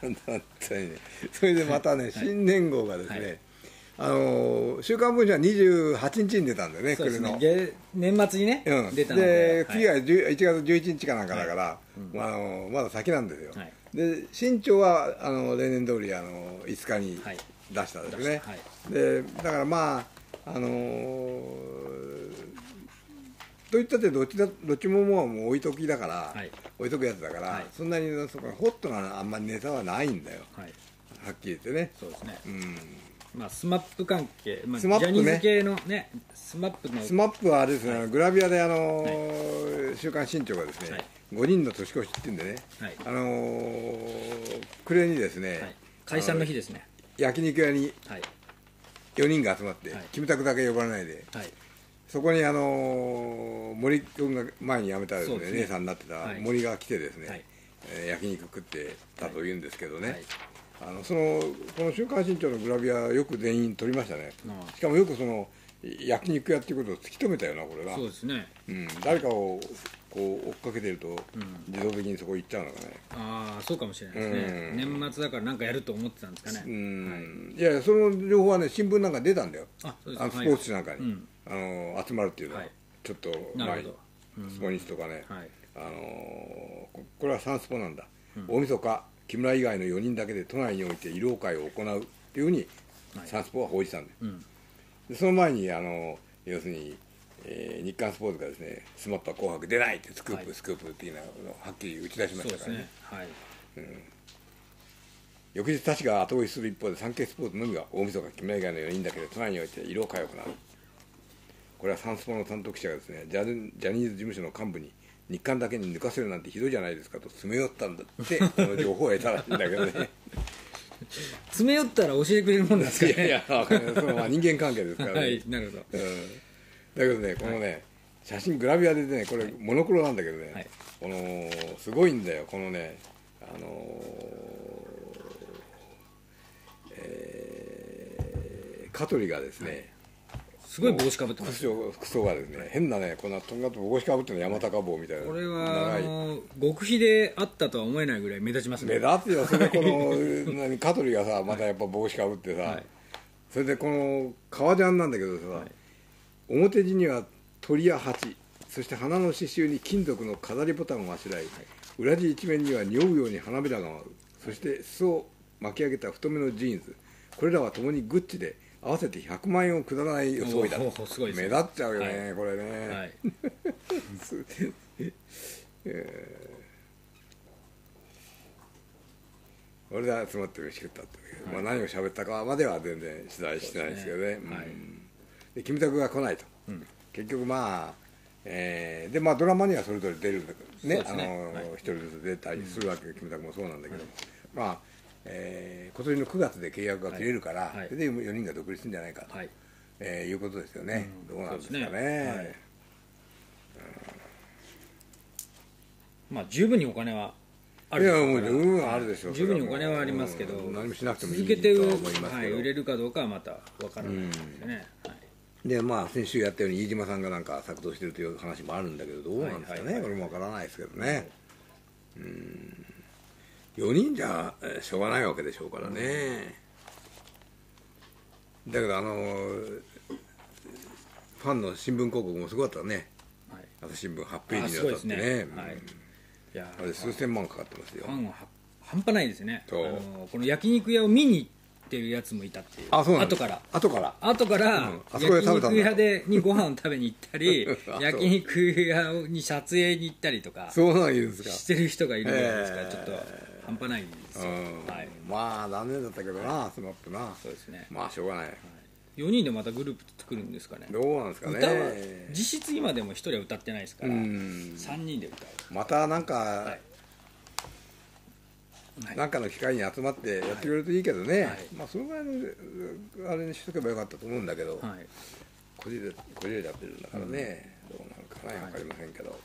本当にねそれでまたね、新年号がですね、はいあの週刊文春は28日に出たんだよね、そうですね年末にね、うん、出たので、次は1月11日かなんかだから、はいうん、あのまだ先なんですよ、はい、で新潮はあの例年通りあり5日に出したんですね、はい、でだからまああのー、といったってどっちだどっちももう置いときだから、はい、置いとくやつだから、そんなにそこホットなあんまりネタはないんだよ、はっきり言ってね。そうですね、うん。まあ、スマップ関係、まあ、スマップ、ね、ジャニーズ系のねスマップのスマップはあれですね、はい、グラビアであのーはい、週刊新潮がですね、はい、5人の年越しっていうんでね、はい、あのー、暮れにですね、はい、解散の日ですね。焼肉屋に4人が集まって、はい、キムタクだけ呼ばないで、はい、そこにあのー、森君が前に辞めたですね、ね、姉さんになってた森が来てですね、はい、えー、焼肉食ってたと言うんですけどね、あのそのこの「週刊新潮」のグラビアよく全員撮りましたね、しかもよくその焼肉屋っていうことを突き止めたよなこれがそうですね、うん、誰かをこう追っかけてると、自動的にそこ行っちゃうのかね。ああそうかもしれないですね、うん、年末だから何かやると思ってたんですかね、うん。はい、いやその情報はね新聞なんか出たんだよ。あそうですあのスポーツ紙なんかに、はい、あの集まるっていうのは、はい、ちょっと前にスポニチとかね、はい、あのこれはサンスポなんだ、大晦日木村以外の4人だけで都内において慰労会を行うっていうふうにサンスポは報じたんではい、でその前にあの要するに、えー、日刊スポーツがですね「スマップは紅白出ない」ってスクープ、はい、スクープっていうのをはっきり打ち出しましたからね、ね、はい。うん、翌日たちが後追いする一方でサンケイスポーツのみが大晦日木村以外の4人だけで都内において慰労会を行うこれはサンスポの担当記者がですねジャジャニーズ事務所の幹部に日韓だけに抜かせるなんてひどいじゃないですかと詰め寄ったんだってこの情報を得たらしいんだけどね。詰め寄ったら教えてくれるもんですかね。いやいやそのまあ人間関係ですからね、はい、なるほど、うん、だけどねこのね、はい、写真グラビアでねこれモノクロなんだけどね、はい、このすごいんだよ。このねあのえー、香取がですね、すごい帽子かぶってます。服装がですね変なねこんなとんがって帽子かぶってるの山高帽みたいな。これは極秘であったとは思えないぐらい目立ちますね。目立つよそれでこの 何香取がさまたやっぱ帽子かぶってさ、はい、それでこの革ジャンなんだけどさ、はい、表地には鳥や蜂そして花の刺繍に金属の飾りボタンをあしらい、はい、裏地一面には匂うように花びらが舞う。そして裾を巻き上げた太めのジーンズ。これらは共にグッチで合わせて100万円をくだらない装いだ。すごい目立っちゃうよね、はい、これね、はい。えー、俺で集まって飯食ったって、はい、まあ、何を喋ったかまでは全然取材してないですけどね、ね。うん、でキムタクが来ないと、うん、結局まあえー、でまあドラマにはそれぞれ出るんだけどね、ね、あの、はい、一人ずつ出たりするわけ、うん、キムタクもそうなんだけど、まあえー、今年の9月で契約が切れるから、はい、それで4人が独立するんじゃないかと、はい。えー、いうことですよね、うん、どうなんですかね、ね。はい。まあ十分にお金はあるいやもう十分あるでしょう。十分にお金はありますけど、うん、何もしなくてもいい続けてはい、売れるかどうかはまた分からないですね、うん、はい。でまあ先週やったように飯島さんがなんか作動してるという話もあるんだけどどうなんですかね、はいはいはい、これもわからないですけどね、うん4人じゃしょうがないわけでしょうからね、だけどあのファンの新聞広告もすごかったね、はい、朝日新聞8ページにわたってね、ね。はい、いやあれ数千万かかってますよ。ファンは半端ないですね。あのこの焼肉屋を見に行ってるやつもいたっていう。あそう後から。後から。後から、うん、焼肉屋でにご飯を食べに行ったり 焼肉屋に撮影に行ったりとかそうなんですか。してる人がいるじゃないですか、えー、ちょっと半端ないですよ、はい、まあ残念だったけどな、スマップな。そうですね。まあしょうがない、はい、4人でまたグループ作るんですかね。どうなんですかね。歌は実質今でも1人は歌ってないですから3人で歌う。またなんか、はい。なんかの機会に集まってやってくれるといいけどね、はい、まあそのぐらいのあれにしとけばよかったと思うんだけど、はい、こじれこじれちゃってるんだからね、うん、どうなるかね分かりませんけど。